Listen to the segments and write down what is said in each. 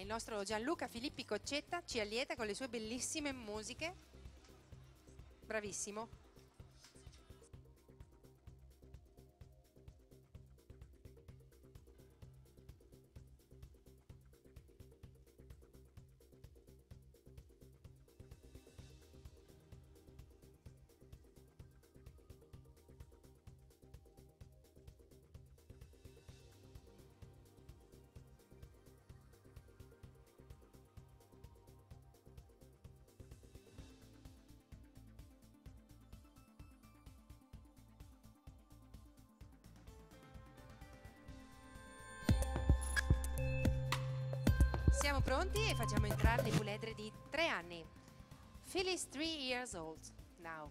il nostro Gianluca Filippi Coccetta ci allieta con le sue bellissime musiche. Bravissimo. Pronti e facciamo entrare le puledre di tre anni. Phil is three years old now.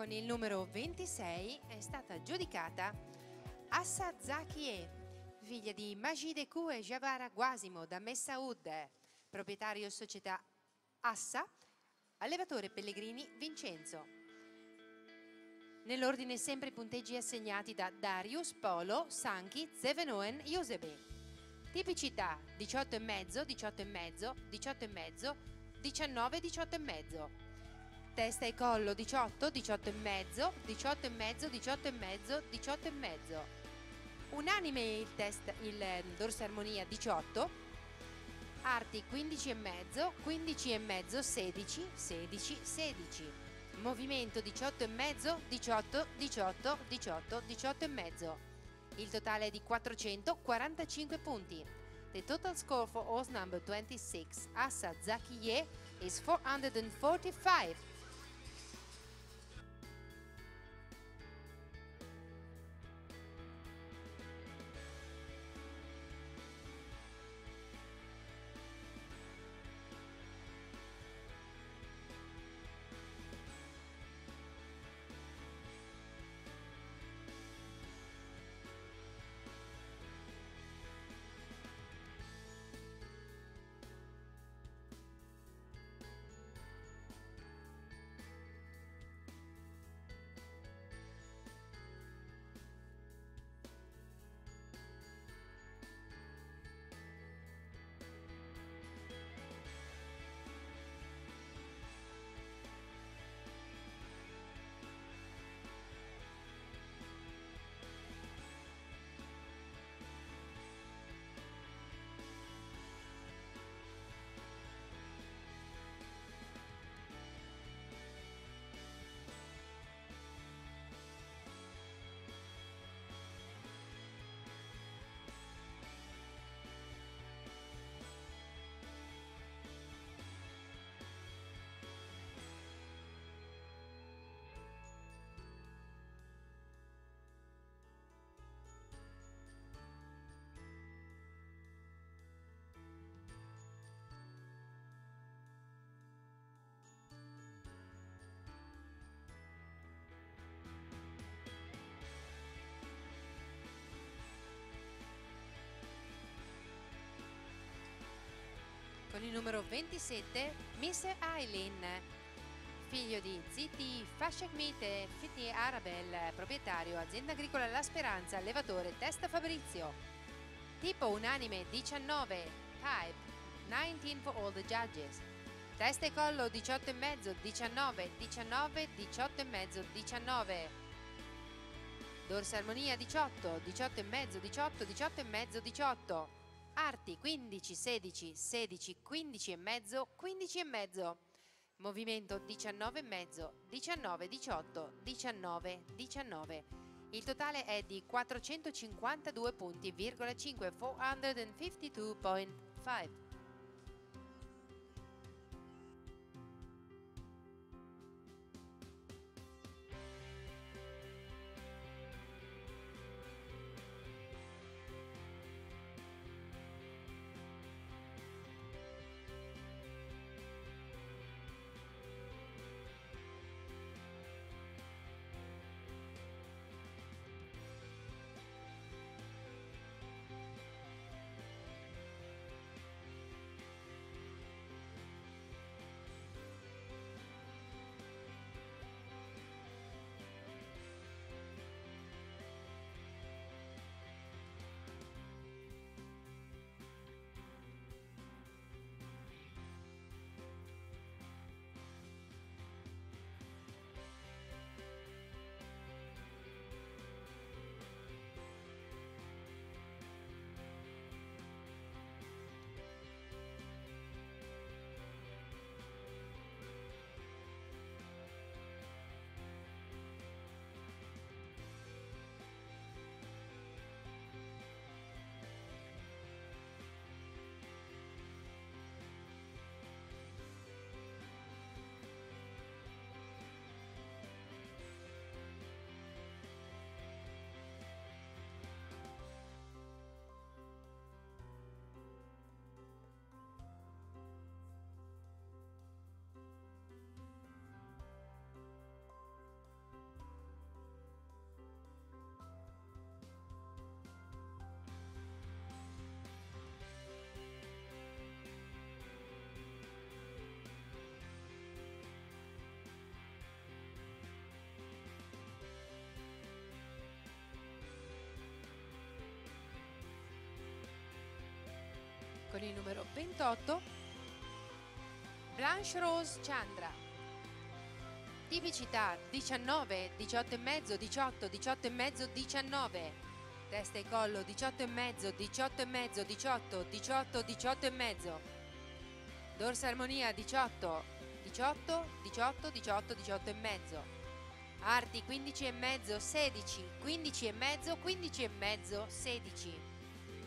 Con il numero 26 è stata giudicata Assa Zakie, figlia di Majid Kue Javara Guasimo da Messaoud, proprietario società Assa, allevatore Pellegrini Vincenzo. Nell'ordine sempre i punteggi assegnati da Darius, Polo, Sanchi, Zevenoen, Josebi. Tipicità 18,5, 18,5, 18,5, 19, 18,5. Testa e collo 18, 18,5, 18,5, 18,5, 18,5. Unanime il test, il dorso armonia 18, arti 15,5, 15,5, 16, 16, 16. Movimento 18,5, 18, 18, 18, 18,5. Il totale è di 445 punti. The total score for horse number 26, Assa Zakiye, is 445. Con il numero 27, Mr. Eileen, figlio di Ziti Fashekmit e Fiti Arabel, proprietario azienda agricola La Speranza, allevatore Testa Fabrizio. Tipo unanime 19, type 19 for all the judges. Testa e collo 18,5, 19, 19, 18,5, 19. Dorsa armonia 18, 18,5, 18, 18,5, 18 arti 15, 16, 16, 15 e mezzo, 15 e mezzo. Movimento 19 e mezzo, 19, 18, 19, 19. Il totale è di 452 punti, 452.5. Con il numero 28 Blanche Rose Chandra. Tipicità 19, 18 e mezzo, 18, 18 e mezzo, 19. Testa e collo 18 e mezzo, 18 e mezzo, 18, 18, 18 e mezzo. Dorsa armonia 18, 18, 18, 18, 18 e mezzo. Arti 15 e mezzo, 16, 15 e mezzo, 15 e mezzo, 16.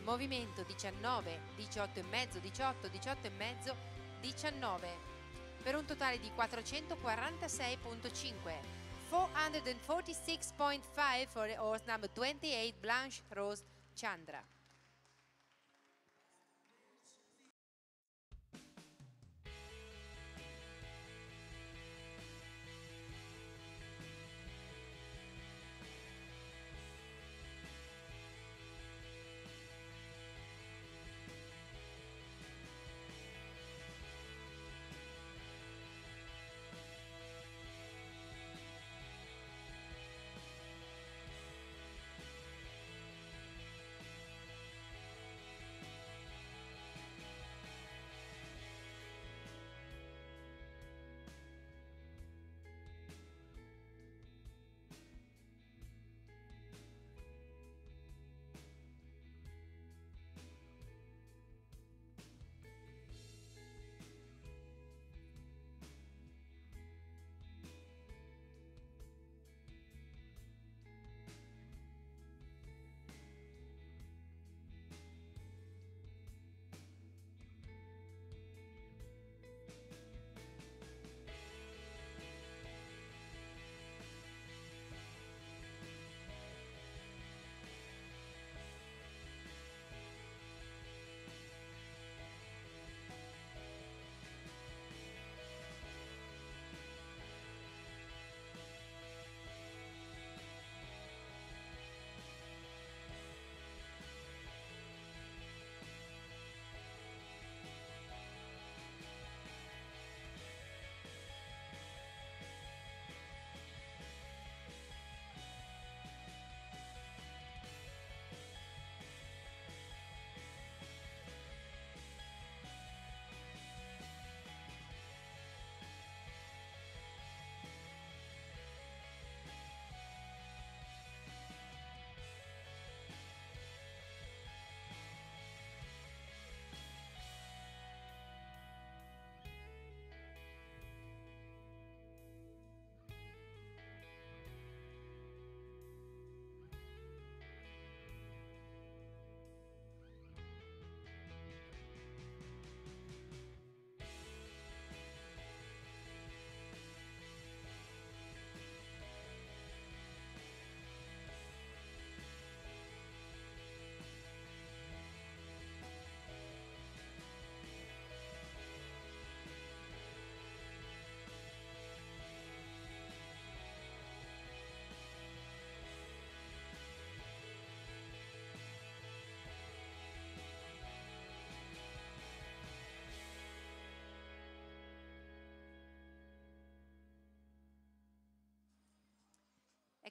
Movimento 19, 18 e mezzo, 18, 18 e mezzo, 19 per un totale di 446.5 446.5 for the horse number 28 Blanche Rose Chandra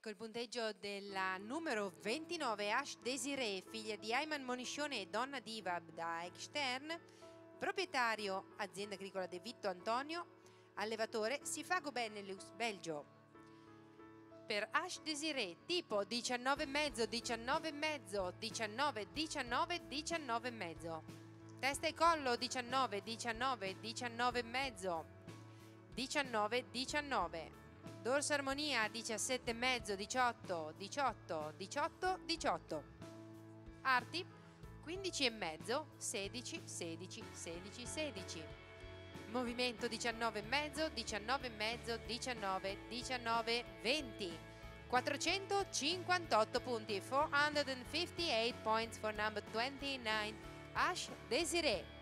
Ecco il punteggio della numero 29 Ash Desiree, figlia di Ayman Moniscione e donna diva da Stern, proprietario azienda agricola De Vitto Antonio, allevatore Sifago Benelux, Belgio. Per Ash Desiree, tipo 19,5, 19,5, 19, 19, 19,5. Testa e collo 19, 19, 19,5, 19, 19 dorso armonia 17 mezzo 18 18 18 18 arti 15 e mezzo 16 16 16 16 movimento 19 e mezzo 19 e mezzo 19 19 20 458 punti 458 points for number 29 Ash Desiree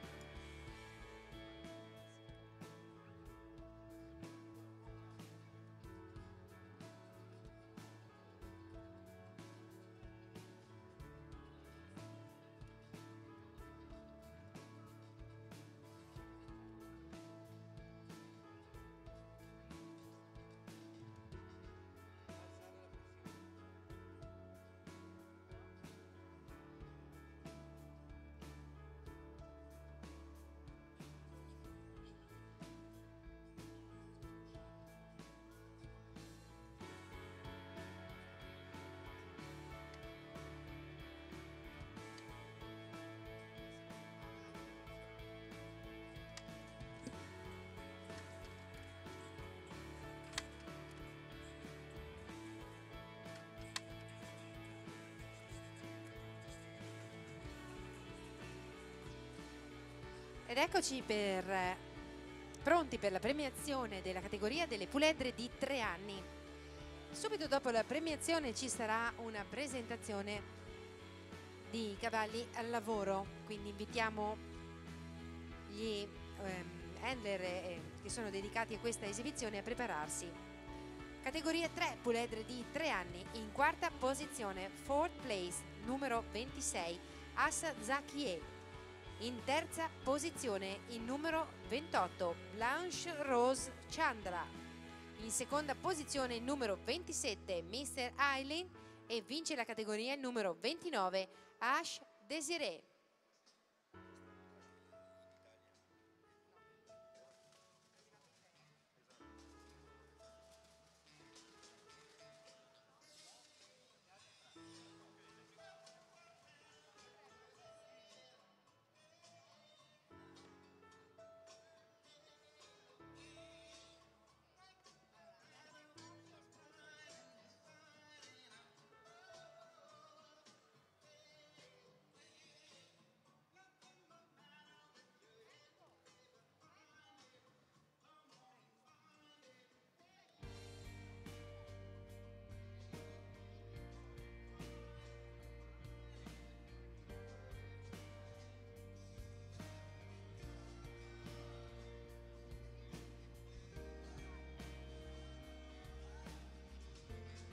Ed eccoci per, eh, pronti per la premiazione della categoria delle puledre di tre anni. Subito dopo la premiazione ci sarà una presentazione di cavalli al lavoro, quindi invitiamo gli ehm, handler eh, che sono dedicati a questa esibizione a prepararsi. Categoria 3, puledre di 3 anni, in quarta posizione, fourth place, numero 26, Assa Zakie. In terza posizione il numero 28 Blanche Rose Chandra. In seconda posizione il numero 27 Mr. Eileen e vince la categoria il numero 29 Ash Desiree.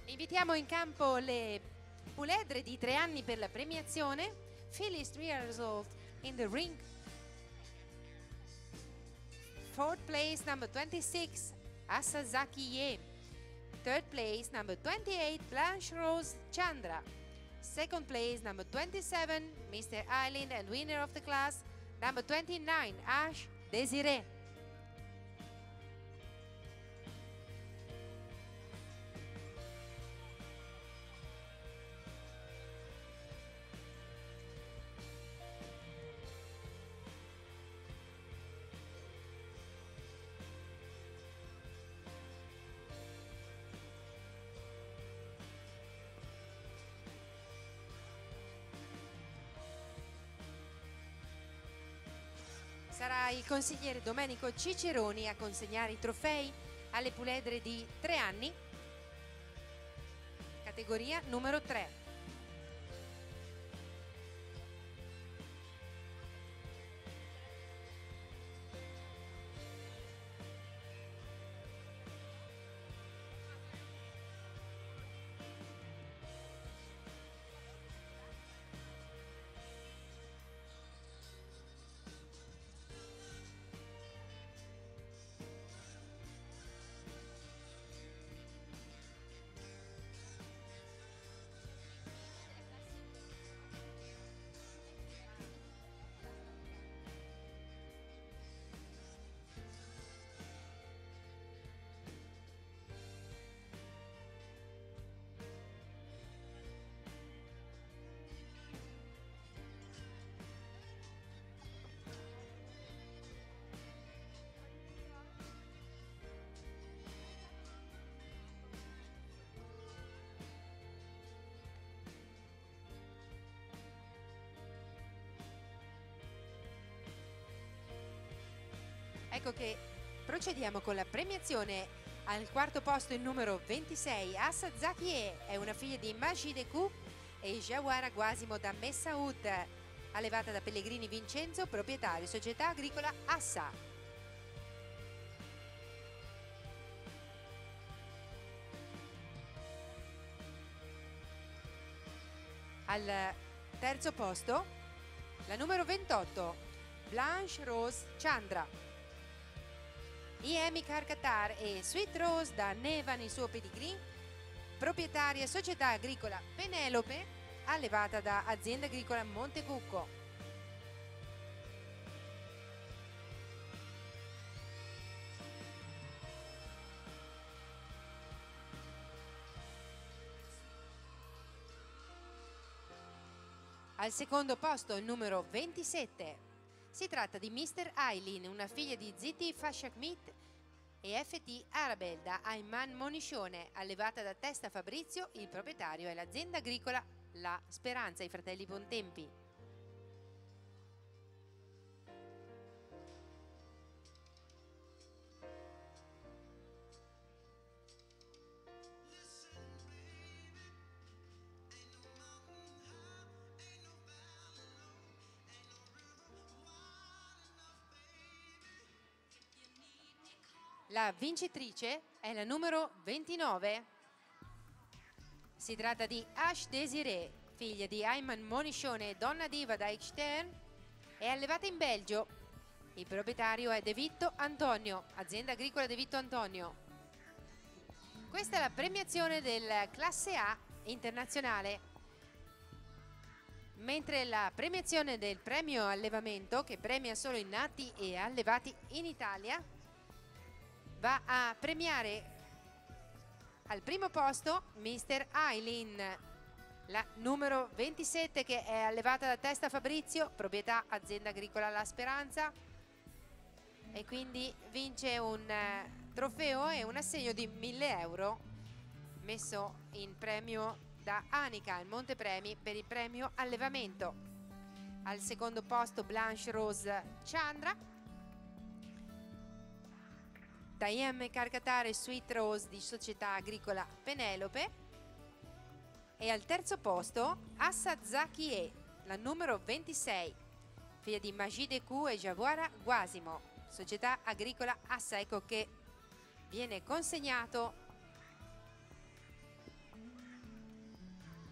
Invitiamo in campo le puledre di tre anni per la premiazione. Phyllis, three years old, in the ring. Fourth place, number 26, Asazaki Ye. Third place, number 28, Blanche Rose Chandra. Second place, number 27, Mr. Island, and winner of the class, number 29, Ash Desiree. Sarà il consigliere Domenico Ciceroni a consegnare i trofei alle puledre di tre anni, categoria numero 3. Ecco che procediamo con la premiazione. Al quarto posto il numero 26, Assa Zakie, è una figlia di Majid Q e Jawara Guasimo da Messaoud, allevata da Pellegrini Vincenzo, proprietario società agricola Assa. Al terzo posto la numero 28, Blanche Rose Chandra. IEMI Car Qatar e Sweet Rose da Neva nel suo pedigree, proprietaria società agricola Penelope, allevata da azienda agricola Montecucco. Al secondo posto il numero 27, si tratta di Mr. Eileen, una figlia di ZT Fashakmit e FT Arabel da Ayman Moniscione, allevata da Testa Fabrizio, il proprietario è l'azienda agricola La Speranza, i fratelli Bontempi. La vincitrice è la numero 29. Si tratta di Ash Desiree, figlia di Ayman Moniscione e donna diva da Extern. È allevata in Belgio. Il proprietario è De Vitto Antonio, azienda agricola De Vitto Antonio. Questa è la premiazione del classe A internazionale. Mentre la premiazione del premio allevamento, che premia solo i nati e allevati in Italia, va a premiare al primo posto Mr. Eileen, la numero 27 che è allevata da Testa Fabrizio, proprietà azienda agricola La Speranza e quindi vince un eh, trofeo e un assegno di 1000 euro messo in premio da Anica, il Montepremi per il premio allevamento. Al secondo posto Blanche Rose Chandra Daiem Carcatare Sweet Rose di Società Agricola Penelope. E al terzo posto Assad Zakie, la numero 26, figlia di Magide Q e Javoara Guasimo, Società Agricola Assa, ecco che viene consegnato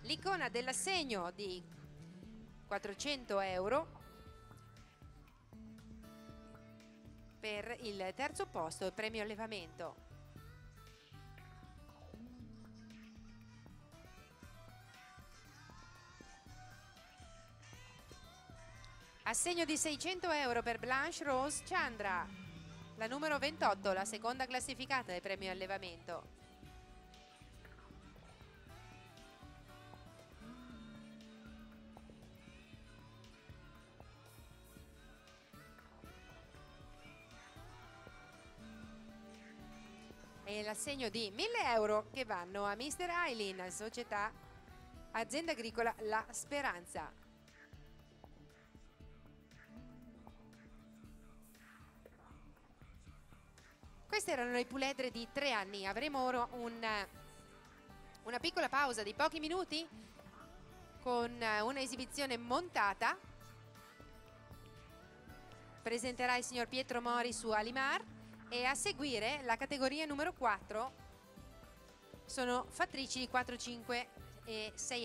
l'icona dell'assegno di 400 euro per il terzo posto e premio allevamento. Assegno di 600 euro per Blanche Rose Chandra, la numero 28, la seconda classificata del premio allevamento. L'assegno di 1000 euro che vanno a Mr. Eileen, società azienda agricola La Speranza. Queste erano le puledre di tre anni, avremo ora un, una piccola pausa di pochi minuti con un'esibizione montata. Presenterà il signor Pietro Mori su Alimar e a seguire la categoria numero 4 sono fattrici di 4, 5 e 6